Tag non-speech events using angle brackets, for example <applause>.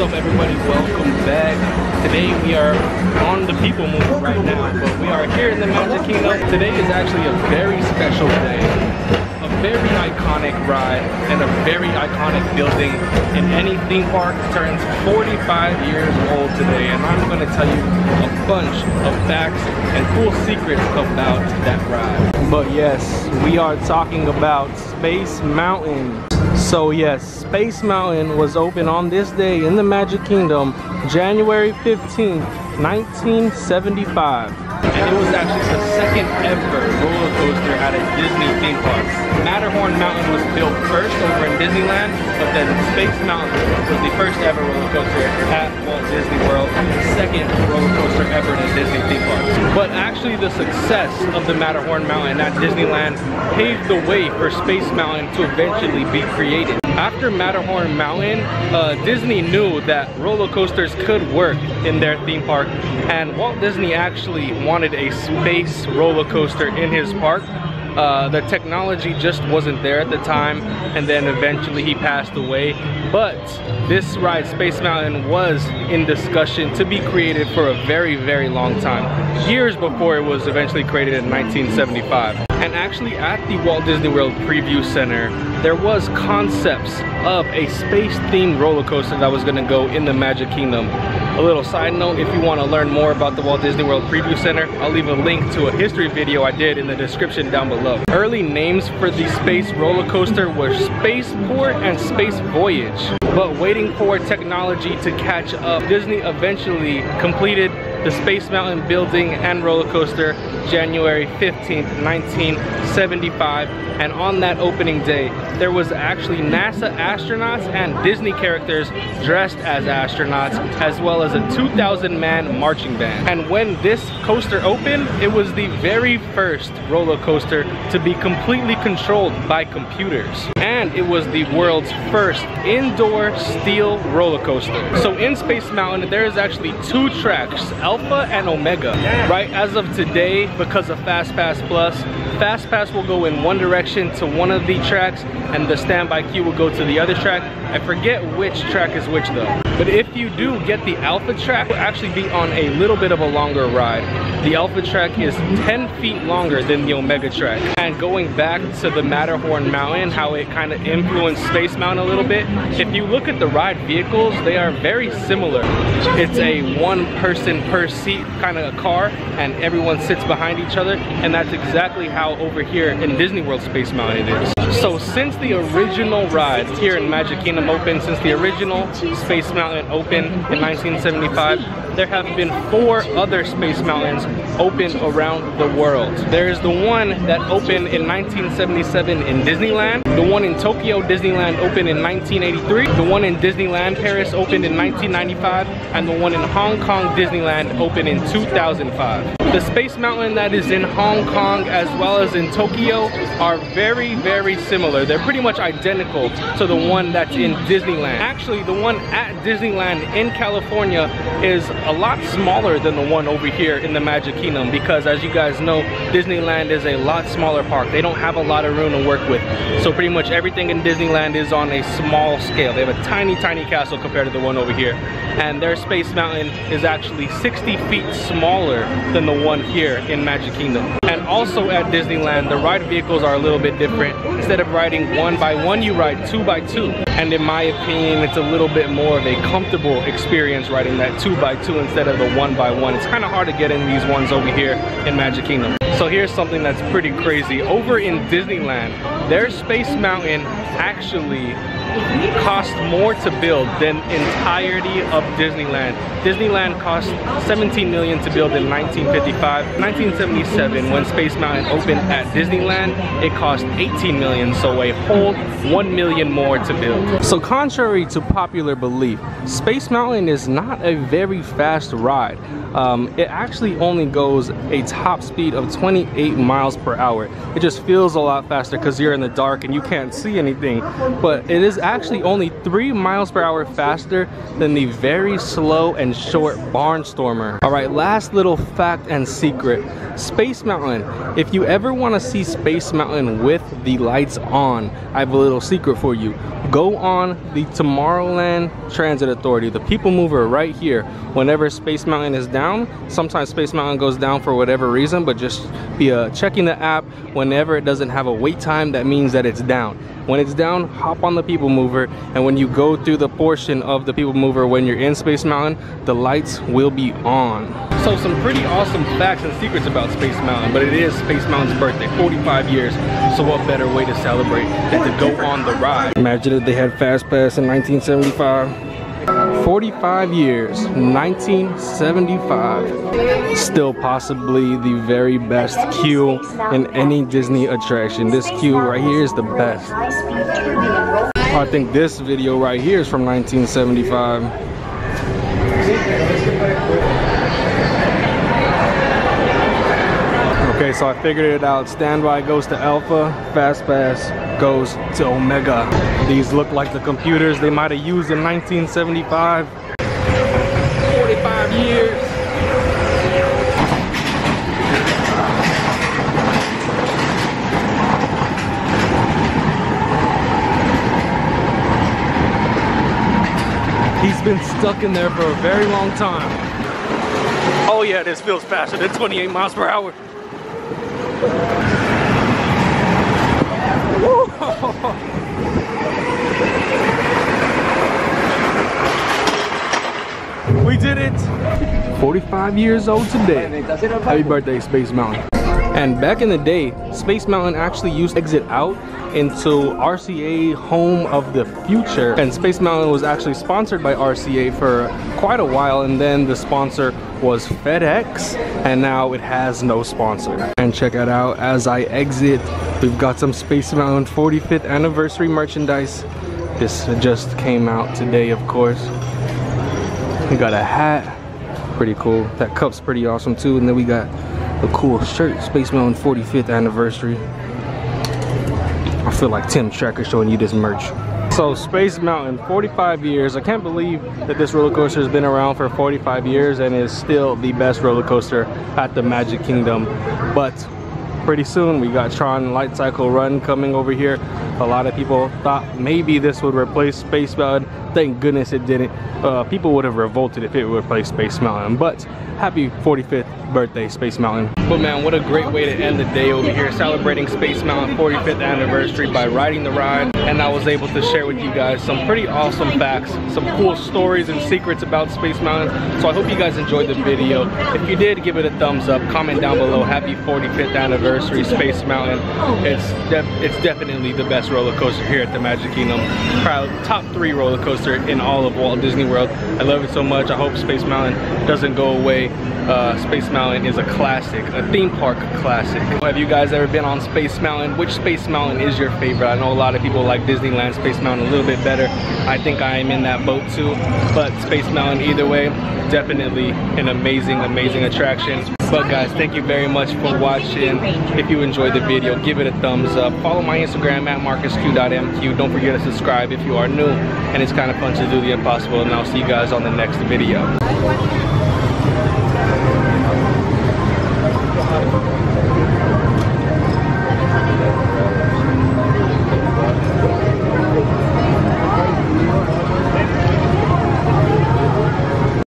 Up everybody, welcome back. Today we are on the people mover right now, but we are here in the Magic Kingdom. Today is actually a very special day. A very iconic ride and a very iconic building in any theme park turns 45 years old today and I'm going to tell you a bunch of facts and cool secrets about that ride. But yes, we are talking about Space Mountain. So yes, Space Mountain was open on this day in the Magic Kingdom, January 15, 1975. And it was actually the second ever roller coaster at a Disney theme park. Matterhorn Mountain was built first over in Disneyland, but then Space Mountain was the first ever roller coaster at Walt Disney World, the second roller coaster ever in a Disney theme park. But actually the success of the Matterhorn Mountain at Disneyland paved the way for Space Mountain to eventually be created. After Matterhorn Mountain, uh, Disney knew that roller coasters could work in their theme park and Walt Disney actually wanted a space roller coaster in his park uh, the technology just wasn't there at the time and then eventually he passed away. But this ride Space Mountain was in discussion to be created for a very very long time years before it was eventually created in 1975 and actually at the Walt Disney World Preview Center there was concepts of a space themed roller coaster that was going to go in the Magic Kingdom a little side note, if you want to learn more about the Walt Disney World Preview Center, I'll leave a link to a history video I did in the description down below. Early names for the space roller coaster were Spaceport and Space Voyage. But waiting for technology to catch up, Disney eventually completed the Space Mountain building and roller coaster January 15th, 1975. And on that opening day, there was actually NASA astronauts and Disney characters dressed as astronauts, as well as a 2,000 man marching band. And when this coaster opened, it was the very first roller coaster to be completely controlled by computers. And it was the world's first indoor steel roller coaster. So in Space Mountain, there is actually two tracks, Alpha and Omega. Right as of today, because of Fast Pass Plus, Fast Pass will go in one direction to one of the tracks and the standby queue will go to the other track. I forget which track is which though. But if you do get the Alpha track, will actually be on a little bit of a longer ride. The Alpha track is 10 feet longer than the Omega track. And going back to the Matterhorn Mountain, how it kind of influenced Space Mountain a little bit, if you look at the ride vehicles, they are very similar. It's a one person per seat kind of a car and everyone sits behind each other and that's exactly how over here in Disney World Space Mountain it is. So since the original ride here in Magic Kingdom opened, since the original Space Mountain opened in 1975, there have been four other Space Mountains open around the world. There is the one that opened in 1977 in Disneyland, the one in Tokyo Disneyland opened in 1983, the one in Disneyland Paris opened in 1995, and the one in Hong Kong Disneyland opened in 2005. The Space Mountain that is in Hong Kong as well as in Tokyo are very, very similar. They're pretty much identical to the one that's in Disneyland. Actually, the one at Disneyland in California is a lot smaller than the one over here in the Magic Kingdom because as you guys know, Disneyland is a lot smaller park. They don't have a lot of room to work with. So pretty much everything in Disneyland is on a small scale. They have a tiny, tiny castle compared to the one over here. And their Space Mountain is actually 60 feet smaller than the one here in Magic Kingdom. And also at Disneyland, the ride vehicles are a little bit different. Instead of riding one by one, you ride two by two. And in my opinion, it's a little bit more of a comfortable experience riding that two by two instead of the one by one. It's kind of hard to get in these ones over here in Magic Kingdom. So here's something that's pretty crazy. Over in Disneyland, their Space Mountain actually cost more to build than entirety of Disneyland. Disneyland cost 17 million to build in 1955. 1977, when Space Mountain opened at Disneyland, it cost 18 million, so a whole 1 million more to build. So contrary to popular belief, Space Mountain is not a very fast ride. Um, it actually only goes a top speed of 28 miles per hour. It just feels a lot faster because you're in the dark and you can't see anything, but it is actually only three miles per hour faster than the very slow and short Barnstormer. All right, last little fact and secret. Space Mountain. If you ever want to see Space Mountain with the lights on, I have a little secret for you. Go on the Tomorrowland Transit Authority, the people mover right here. Whenever Space Mountain is down, sometimes Space Mountain goes down for whatever reason, but just be uh, checking the app. Whenever it doesn't have a wait time, that means that it's down. When it's down, hop on the people mover, and when you go through the portion of the people mover when you're in Space Mountain, the lights will be on. So some pretty awesome facts and secrets about Space Mountain, but it is Space Mountain's birthday, 45 years, so what better way to celebrate than to go on the ride. Imagine if they had Fast Pass in 1975. 45 years, 1975. Still possibly the very best queue in any Disney attraction. This queue right here is the best. I think this video right here is from 1975. Okay, so I figured it out. Standby goes to Alpha, Fast Pass goes to Omega. These look like the computers they might have used in 1975. 45 years. He's been stuck in there for a very long time. Oh yeah, this feels faster than 28 miles per hour. <laughs> we did it! 45 years old today. Happy birthday, Space Mountain. And back in the day, Space Mountain actually used exit out into RCA Home of the Future. And Space Mountain was actually sponsored by RCA for quite a while and then the sponsor was FedEx and now it has no sponsor. And check it out as I exit, we've got some Space Mountain 45th anniversary merchandise. This just came out today, of course. We got a hat, pretty cool. That cup's pretty awesome too. And then we got a cool shirt, Space Mountain 45th anniversary. I feel like Tim Tracker showing you this merch. So Space Mountain, 45 years. I can't believe that this roller coaster has been around for 45 years and is still the best roller coaster at the Magic Kingdom. But pretty soon we got Tron Light Cycle Run coming over here. A lot of people thought maybe this would replace Space Mountain. Thank goodness it didn't. Uh, people would have revolted if it would replace Space Mountain. But happy 45th birthday, Space Mountain. But man, what a great way to end the day over here, celebrating Space Mountain 45th anniversary by riding the ride. And I was able to share with you guys some pretty awesome facts, some cool stories and secrets about Space Mountain. So I hope you guys enjoyed the video. If you did, give it a thumbs up. Comment down below, happy 45th anniversary, Space Mountain. It's, def it's definitely the roller coaster here at the Magic Kingdom. Probably top three roller coaster in all of Walt Disney World. I love it so much. I hope Space Mountain doesn't go away uh, Space Mountain is a classic, a theme park classic. Have you guys ever been on Space Mountain? Which Space Mountain is your favorite? I know a lot of people like Disneyland Space Mountain a little bit better. I think I am in that boat too, but Space Mountain either way, definitely an amazing, amazing attraction. But guys, thank you very much for watching. If you enjoyed the video, give it a thumbs up. Follow my Instagram at marcusq.mq. Don't forget to subscribe if you are new. And it's kind of fun to do the impossible. And I'll see you guys on the next video.